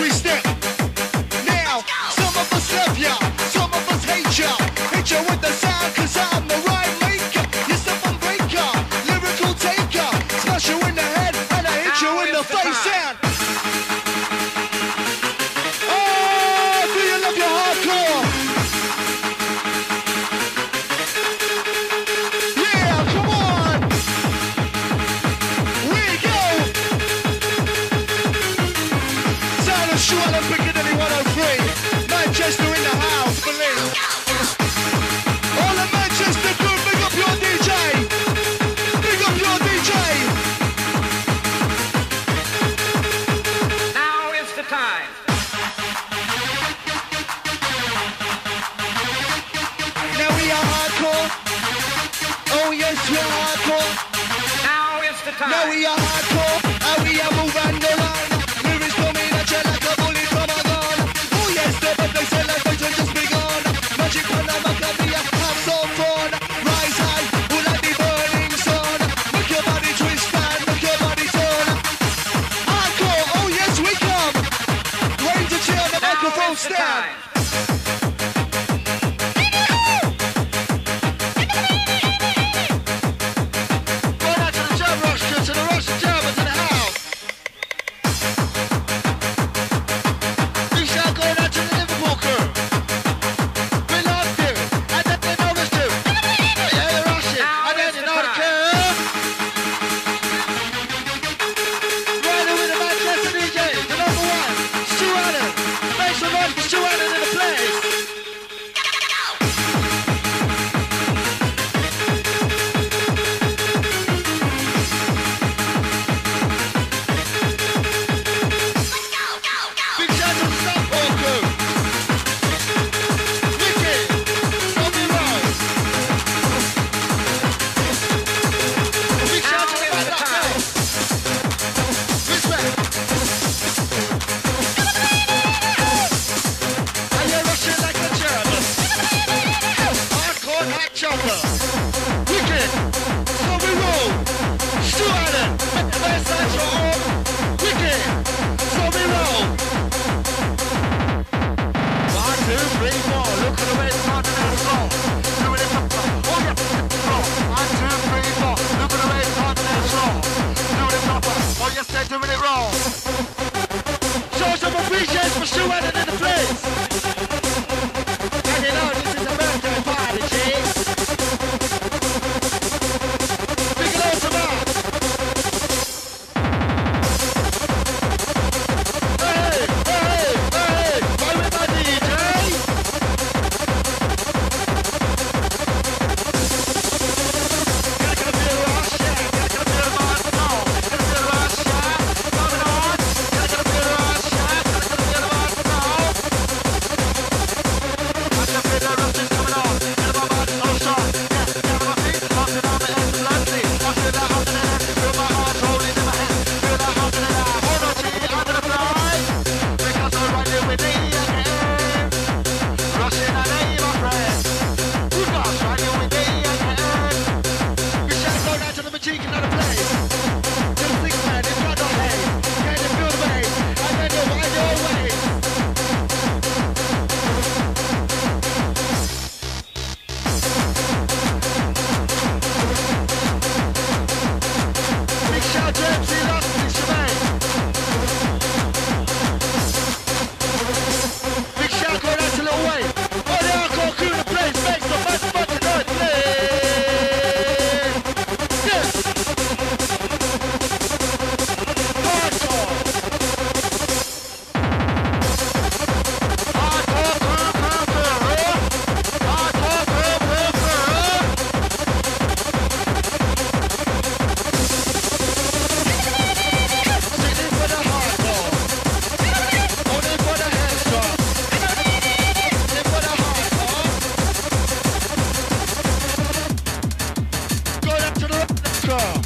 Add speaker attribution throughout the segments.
Speaker 1: we step. Go.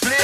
Speaker 1: play.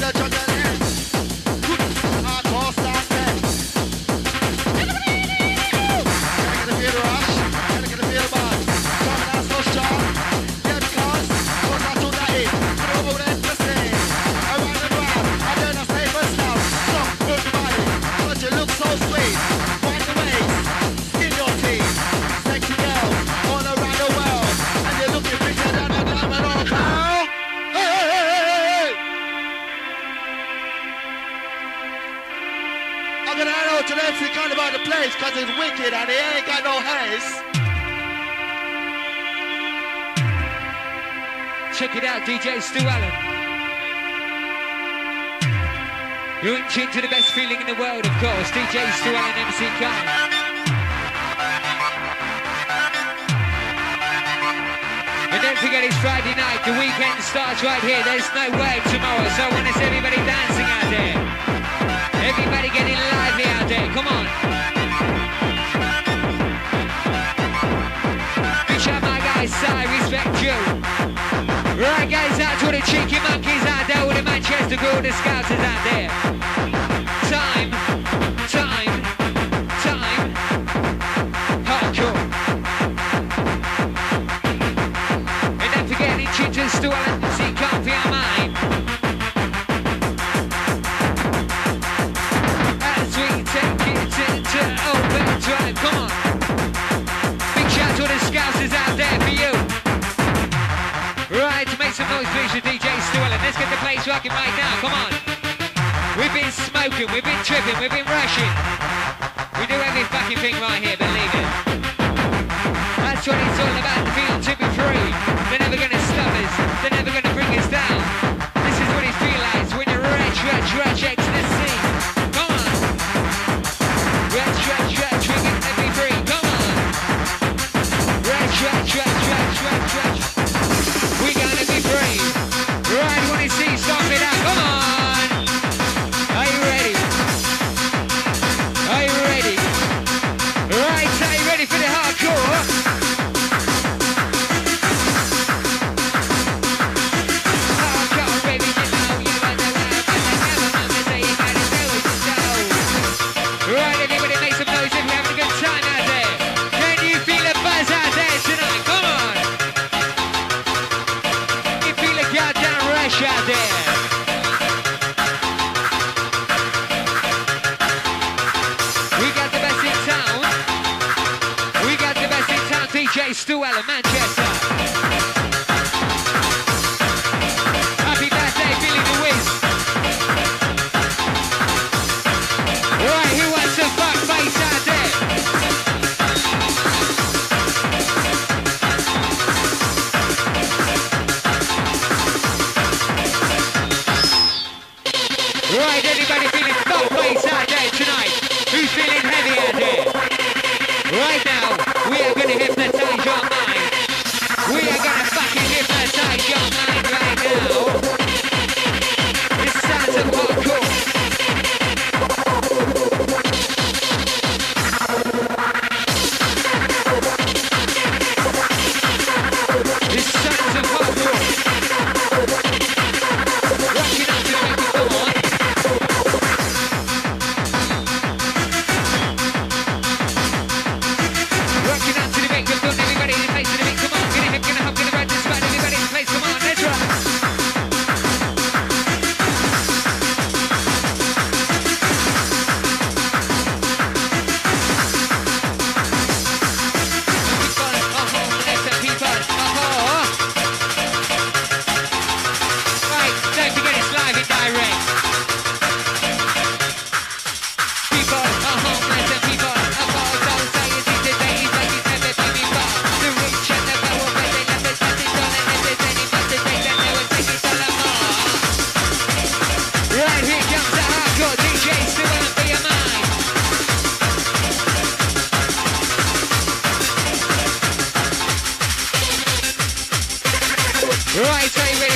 Speaker 1: the jungle. Stu Allen.
Speaker 2: You're itching to the best feeling in the world, of course. DJ Stu Allen, MC Khan. And don't forget it's Friday night. The weekend starts right here. There's no work tomorrow, so I want to see everybody dancing out there. Everybody getting lively out there. Come on. Shout my guys, I respect you cheeky monkeys out there with the Manchester Golden is out there. rocking right now, come on. We've been smoking, we've been tripping, we've been rushing. We do every fucking thing right here, believe it. That's what it's all about, feeling to be free. They're never gonna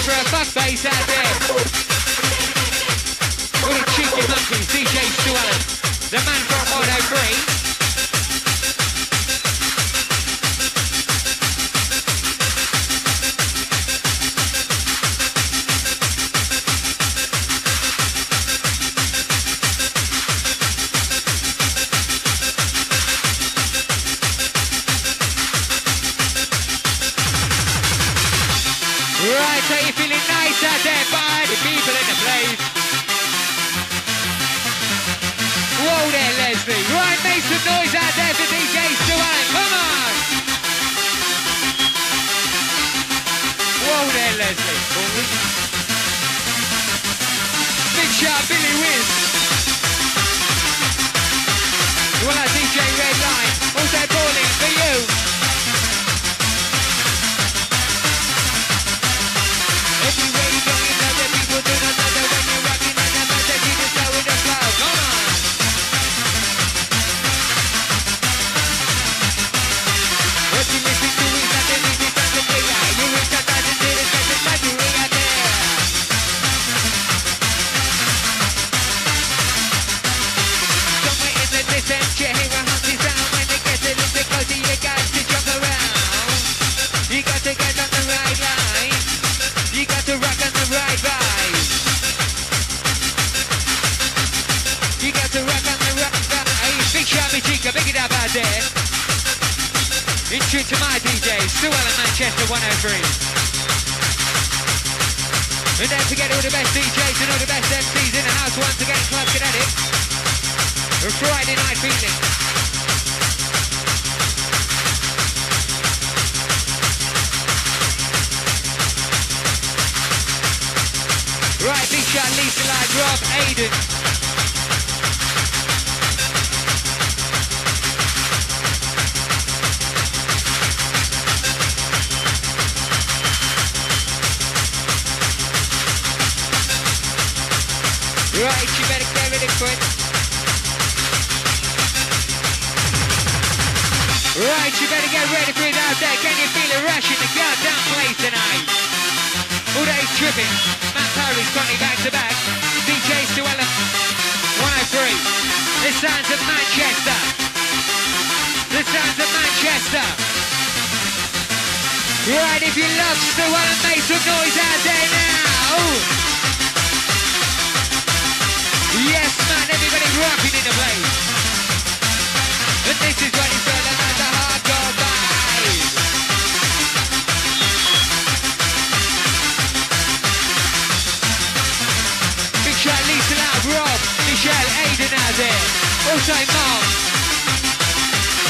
Speaker 2: for a fuck face out there. What a cheeky monkey, DJ Stu Allen, the man from 103. Majika, big it up out there. In tune to my DJ, Stu Allen, Manchester 103. And don't forget all the best DJs and all the best MCs in the house once again, Club Kinetic. A Friday night feeling. Right, big shout, Lisa Light, Rob, Aiden. Right, you better get ready for it out there. Can you feel a rush in the goddamn place tonight? All day tripping. Matt Perry's currently back to back. DJ Stu Allen, 103. The sounds of Manchester. The sounds of Manchester. Right, if you love Stu Allen, make some noise out there now. Yes, man, everybody rocking in the place. And this is what it's all about, the hardcore vibe. Big shout Lisa Loud, Rob, Michelle, Aiden out there. Also Mark.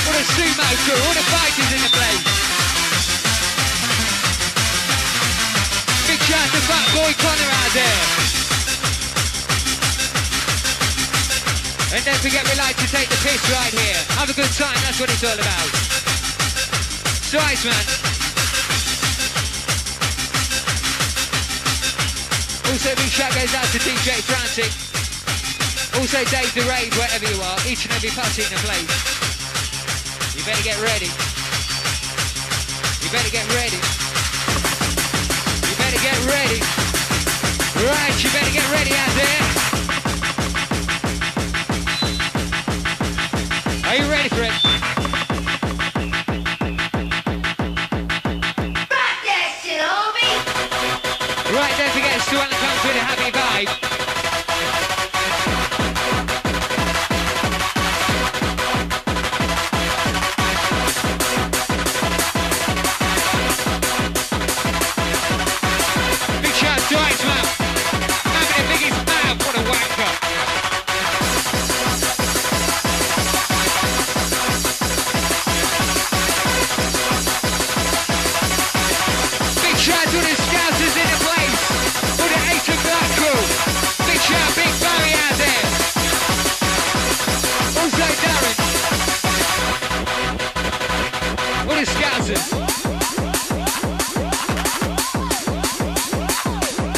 Speaker 2: What a sumo crew, all the fighters in the place. Big shout to Fat Boy Connor out there. Don't forget we like to take the piss right here. Have a good time, that's what it's all about. So Iceman. Also big shout goes out to DJ Frantic. Also Dave the Raid, wherever you are, each and every party in the place. You better get ready. You better get ready. You better get ready. Right, you better get ready out there. Are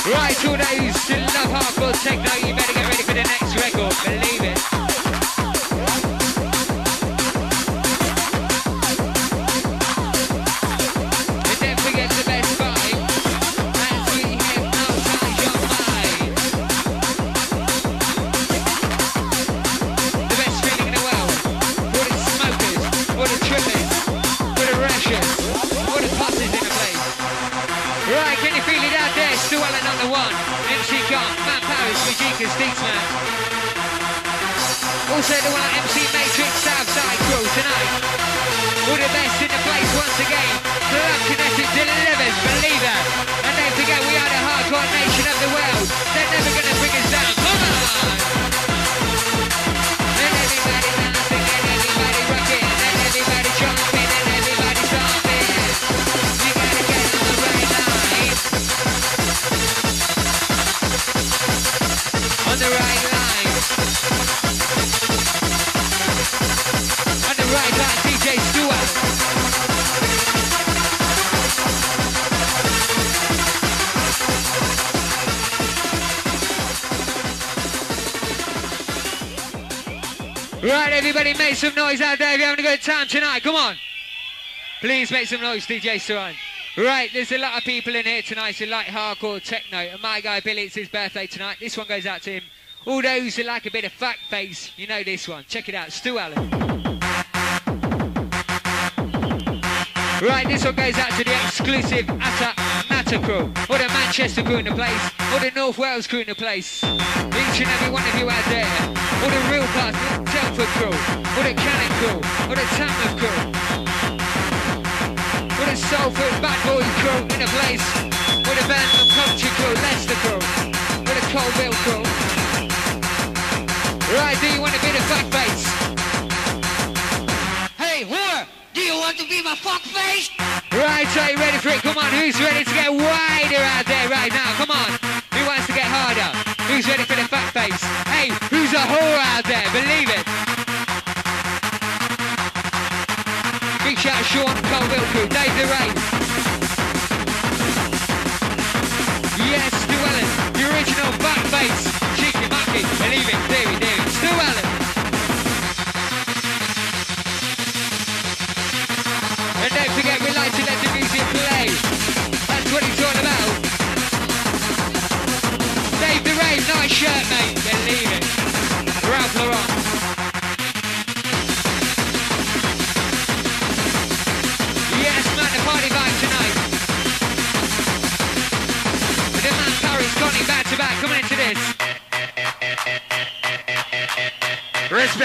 Speaker 2: Right, all those who love hardcore techno, you better get ready for the next record. Believe it. Make some noise out there if you're having a good time tonight. Come on. Please make some noise, DJ Suan. Right, there's a lot of people in here tonight who like hardcore techno. And my guy Billy, it's his birthday tonight. This one goes out to him. All those who like a bit of fat face, you know this one. Check it out, Stu Allen. Right, this one goes out to the exclusive Atta Matter crew. All the Manchester crew in the place. All the North Wales crew in the place. Each and every one of you out there. All the real parts, all the Telford crew. All the Cannon crew. All the Tamworth crew. All the Salford Bad Boy crew in the place. All the Birmingham Culture crew, Leicester crew. All the Colville crew. Right, do you want to be the fat face?
Speaker 3: Hey, whore! Do you want to be my fuck face?
Speaker 2: Right, are you ready for it? Come on, who's ready to get wider out there right now? Come on. Harder? Who's ready for the fat face? Hey, who's a whore out there? Believe it. Big shout out Sean Colville crew, Dave the Ray. Yes, Allen, the original fat face. Cheeky monkey, believe it, Davey,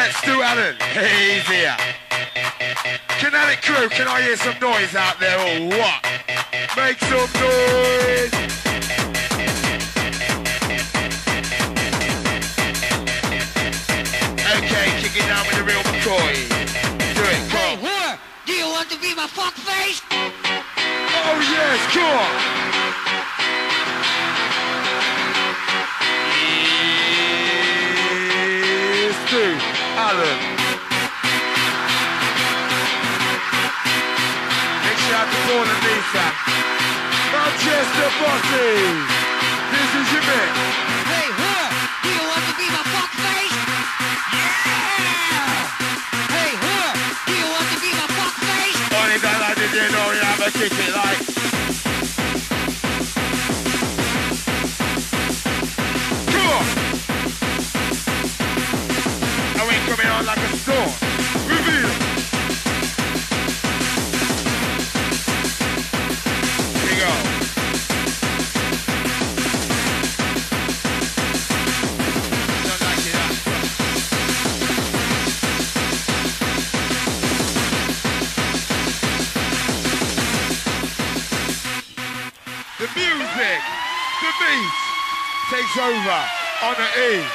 Speaker 2: Stu Allen.
Speaker 4: He's here. Kinetic crew, can I hear some noise out there or what? Make some noise. Okay, kick it down with the real McCoy. Do it, come
Speaker 3: Hey, whore! Do you want to be my fuck face?
Speaker 4: Oh yes, come on. Allen. Big shout to Paul and Lisa. Manchester Bosses. This is your man.
Speaker 3: Hey, whore! Do you want to be my fuck face? Yeah! Hey, whore! Do you want to be my fuck face?
Speaker 4: Only that I didn't know you have a kick it like. Reveal. Here go. The music, the beat takes over on the E.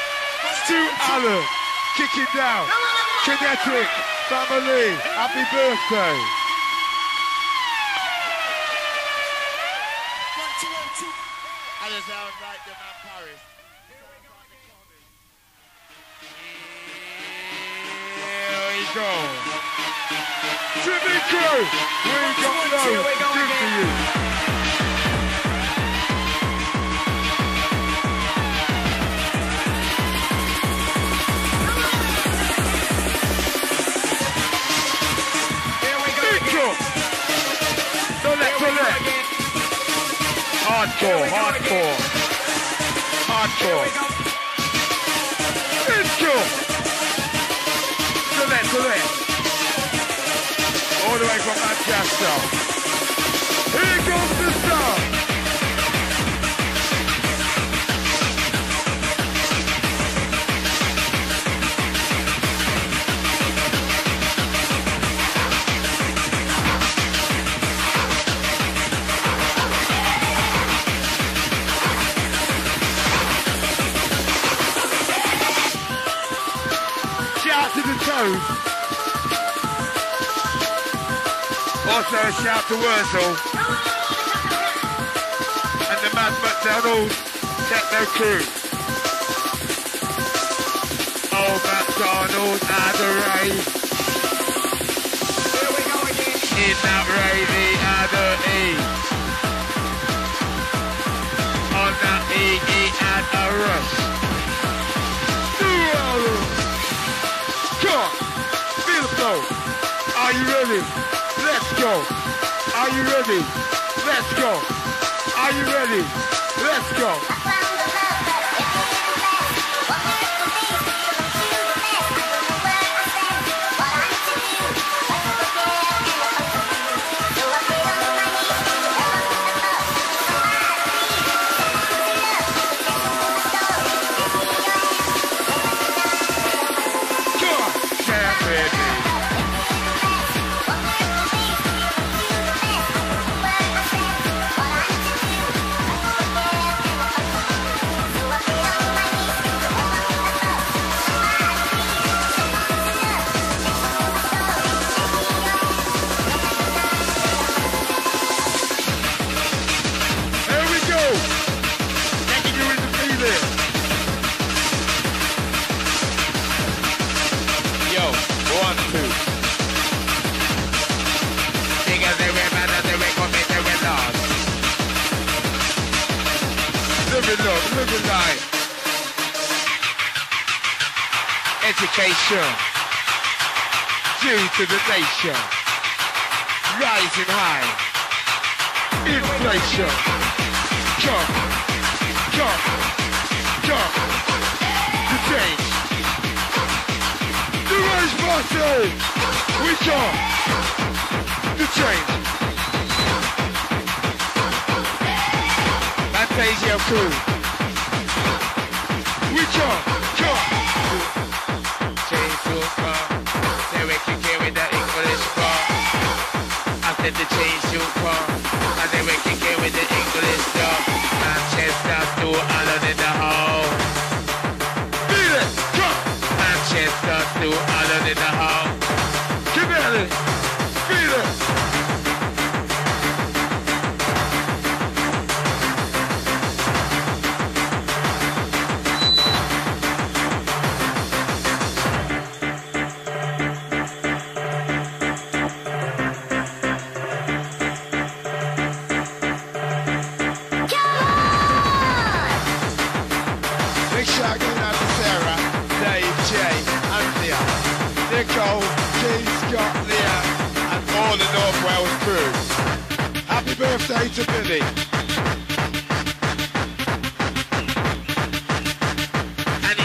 Speaker 4: Stu Allen, kick it down. Kinetic family, happy birthday. Like Paris. Here we go. Jimmy Crew, we got no good you. Hardcore, hardcore. Hardcore. Intro. Don't let, don't. All the way from Manchester. Here comes the star. Also a shout to Wurzel. And the Mad McDonald's Techno Crew. Oh, McDonald had a rave. In that rave he had a E. On that E he had a rush. You ready? Let's go. Are you ready? Let's go. To the nation. Rising high. Inflation. Jump. Jump. Jump. The change. The race party. We jump. The change. Fantazia crew. We jump. Jump. Change to come. The change to come. And they were kicking with the English dub. Manchester to Allen in the hole. Beat it! Manchester to Allen in the hole. To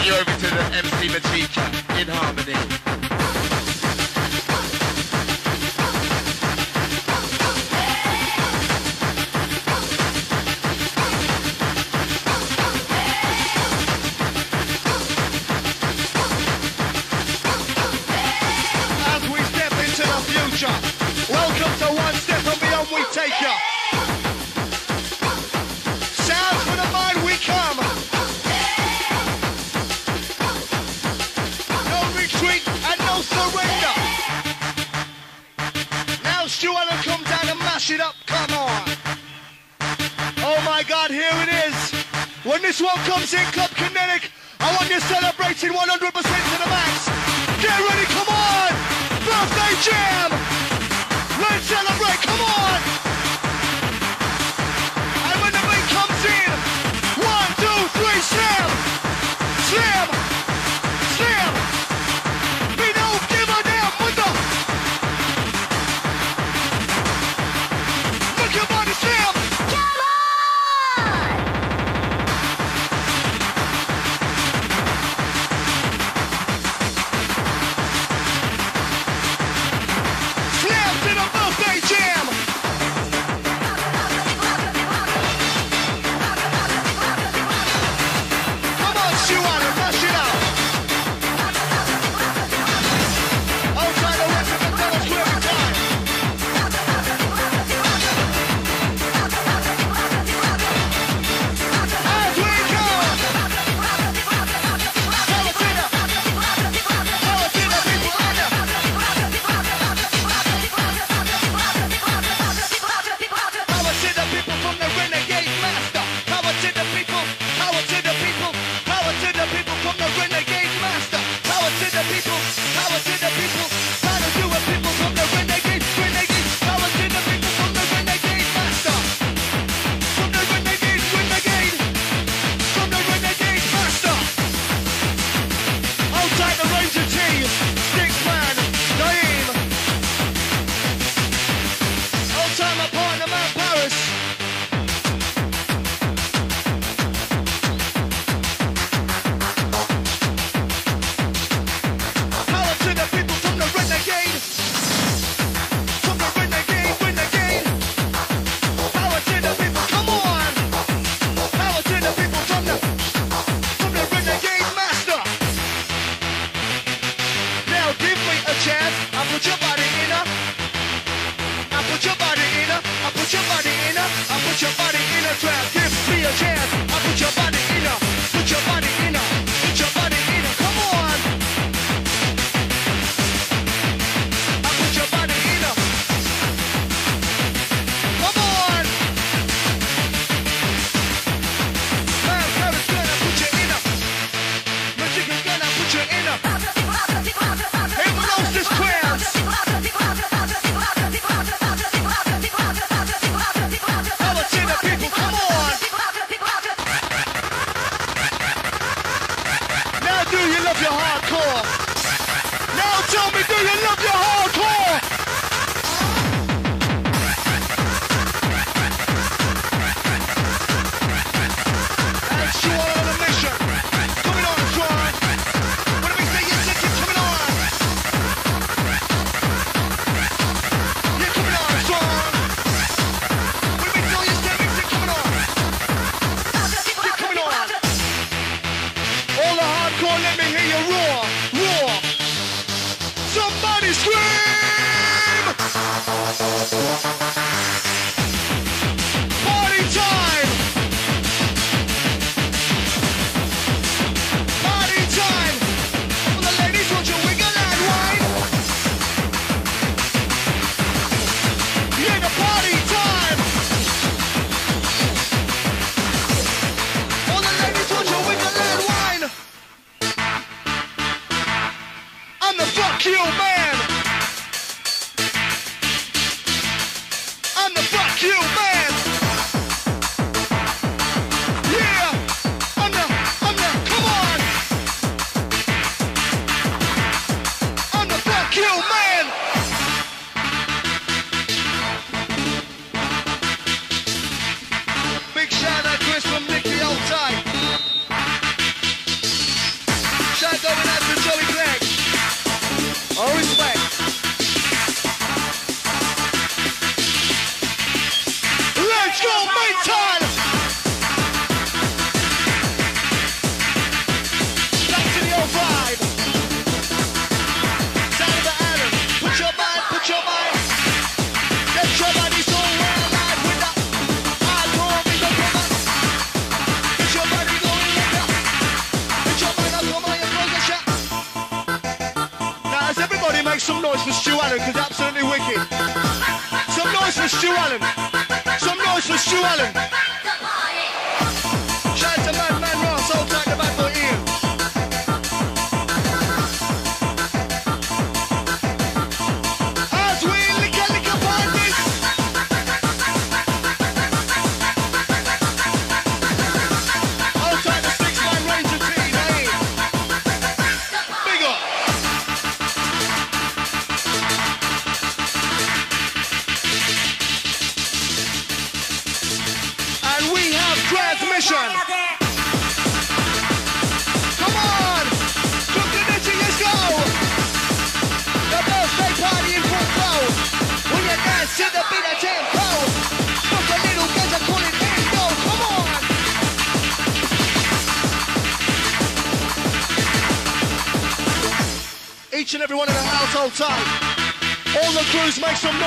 Speaker 4: you over to the MC Machika in harmony.
Speaker 1: As we step into the future, welcome to One No retreat and no surrender. Now Stu down and mash it up, come on. Oh my God, here it is. When this one comes in, Club Kinetic, I want you celebrating 100% to the max. Get ready, come on! Birthday jam! Let's celebrate, come on! your hardcore? Now tell me, do you love your hardcore? That's you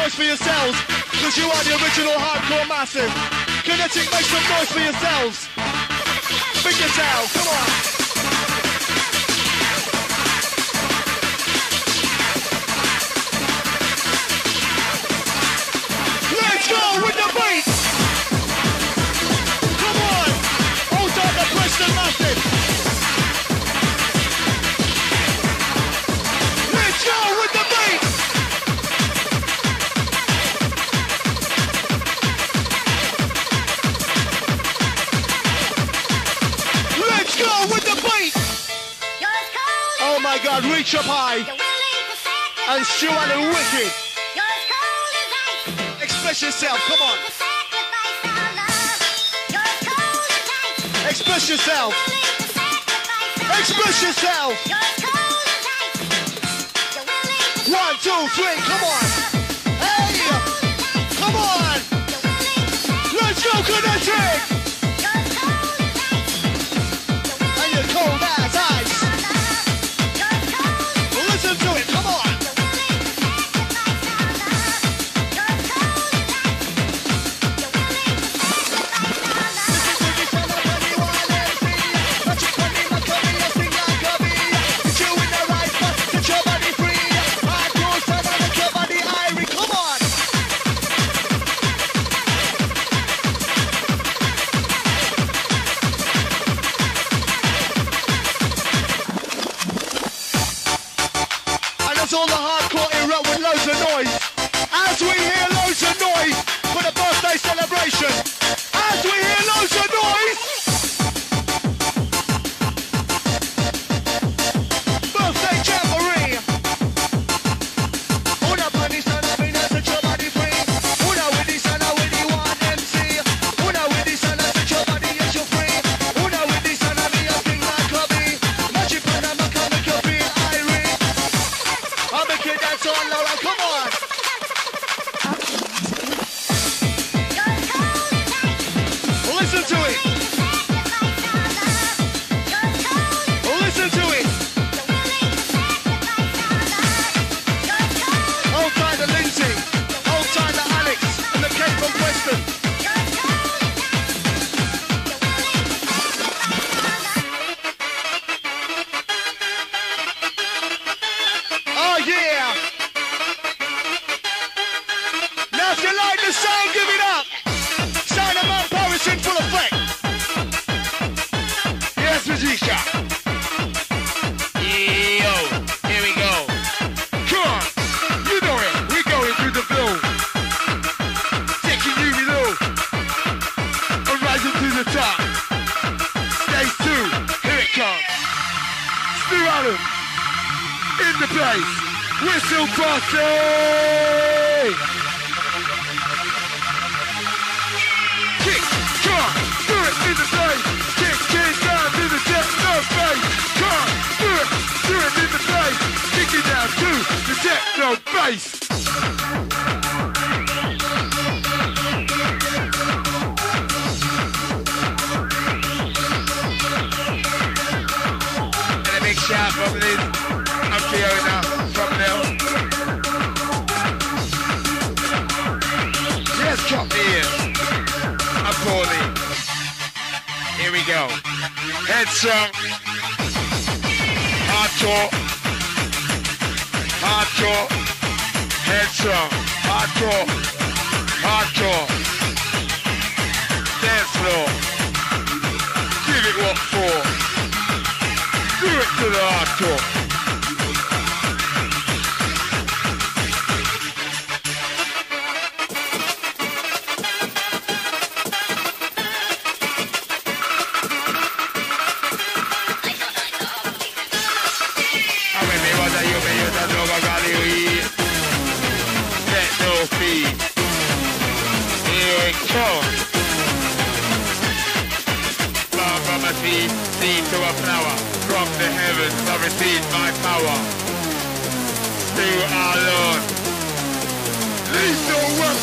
Speaker 1: noise for yourselves, because you are the original hardcore massive. Kinetic, make some noise for yourselves. Big out. come on. God, reach up high. And Stu the wicked. Express yourself, come on. Express yourself. Express yourself. One, two, three, come on. Hey, come on. Let's go, kinetic. And you're cold out.
Speaker 4: nation. Allen. In the place. Whistle party! Kick, do it in the place. Kick, kick down the do it, do it in the place. Kick it down to the. And Song. Hardcore. Hardcore. Head song. Hardcore. Hardcore. Dance floor. Give it what for. Do it to the hardcore.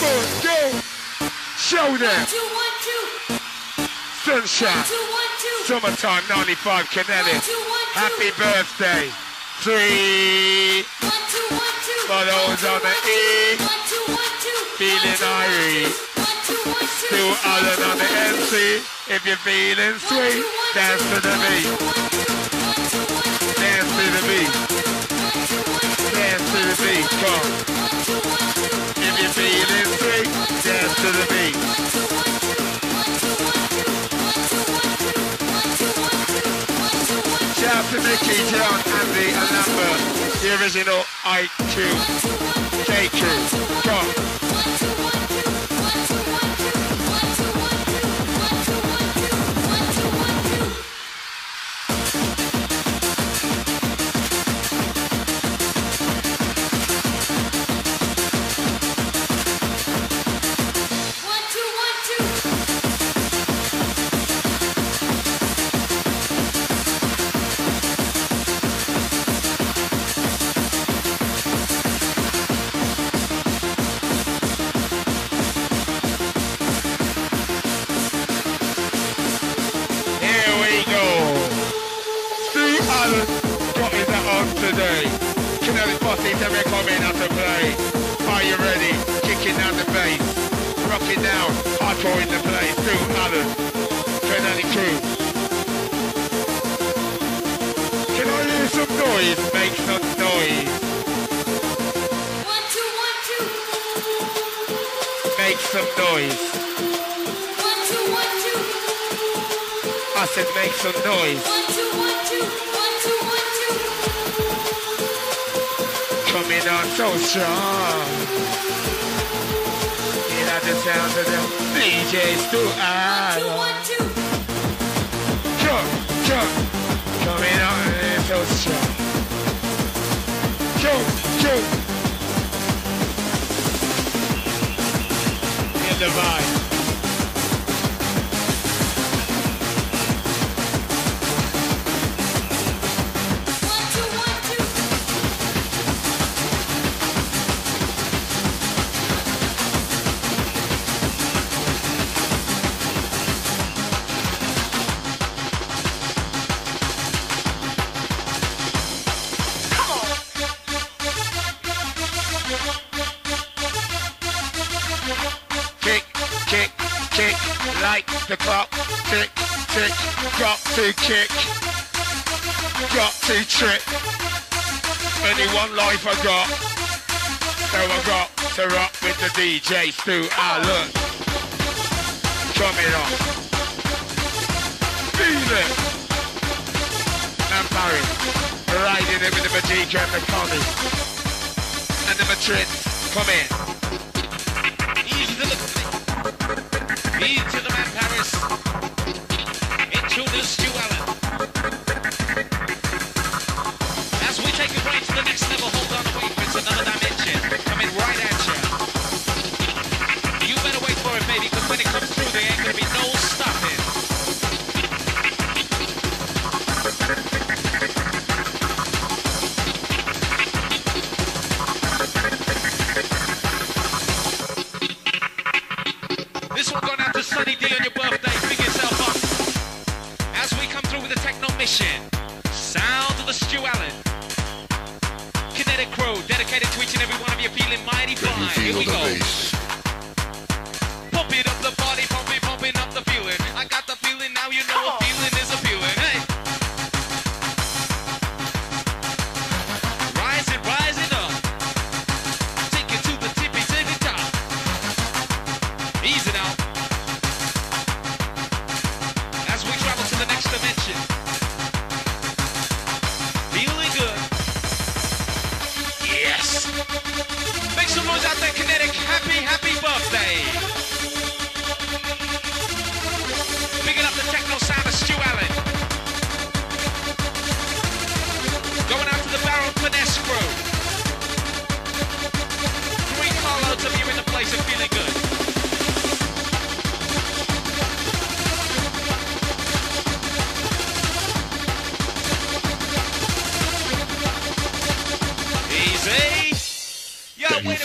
Speaker 4: Go! Show them.
Speaker 3: Two, one, two.
Speaker 4: Sunshine.
Speaker 3: Two, one, two.
Speaker 4: Summertime 95 Kinetic.
Speaker 3: One, two, one, two.
Speaker 4: Happy birthday. Three.
Speaker 3: One, two, one, two.
Speaker 4: For those on the E.
Speaker 3: One, two, one, two.
Speaker 4: Feeling irie.
Speaker 3: One, one, two.
Speaker 4: Still on the MC. If you're feeling sweet, dance to the beat. Dance to the beat. Dance to the beat. Come. To the beat. Shout out to Mickey, John, Andy, and Lambert. The original IQ. JQ. Come. Rocking down. Hardcore in the place. Stu Allen. Kinetic crew. Can I hear some noise? Make some noise.
Speaker 3: One, two, one, two.
Speaker 4: Make some noise.
Speaker 3: One, two, one, two.
Speaker 4: I said make some noise.
Speaker 3: One, two, one, two. One, two, one, two.
Speaker 4: Coming on so strong. The sound of them DJs Stu
Speaker 3: One, two, one, two.
Speaker 4: Jump, jump, coming on and so strong. Jump, jump. In the vibe.
Speaker 3: One
Speaker 4: life got. So I got to rock with the DJ Stu Allen. Coming on. Feel it. And Barry. Riding it with the Majika and the Connie. And the Madrid. Come in.
Speaker 2: Easy to the Into the man Paris.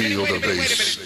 Speaker 5: field of a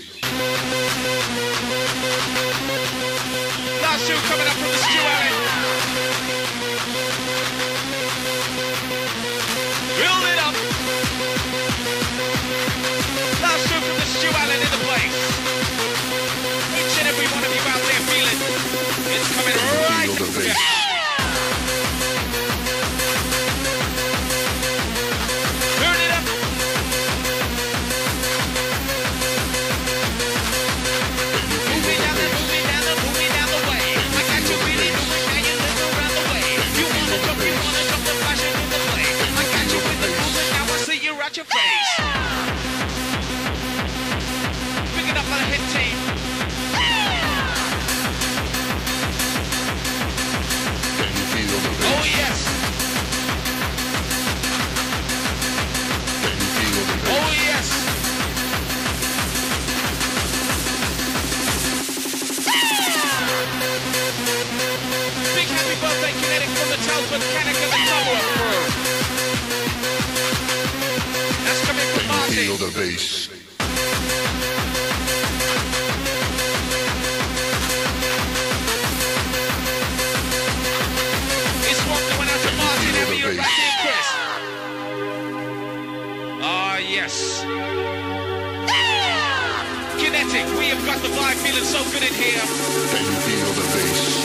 Speaker 5: the feeling so good in here.
Speaker 6: Feel the bass?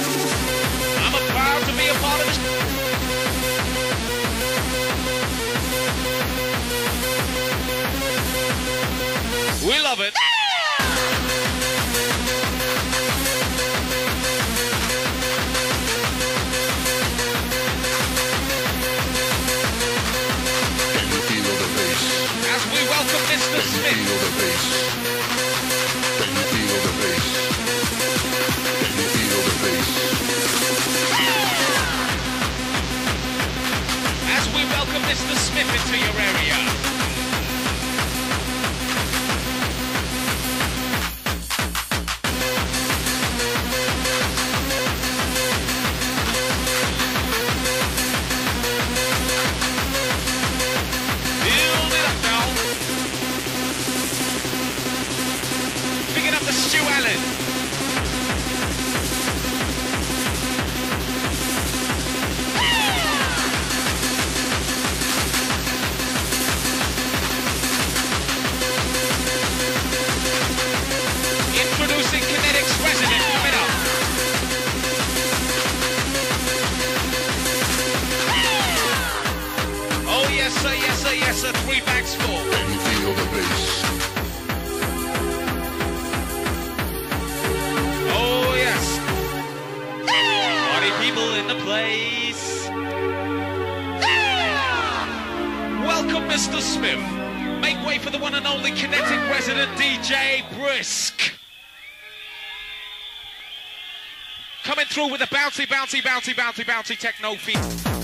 Speaker 5: I'm proud to be a part of this. We love it. sniff into your area. That's a three backs full.
Speaker 6: And you feel the bass.
Speaker 5: Oh, yes. Party people in the place. Welcome, Mr. Smith. Make way for the one and only kinetic resident DJ Brisk. Coming through with a bouncy, bouncy, bouncy, bouncy, bouncy techno feed.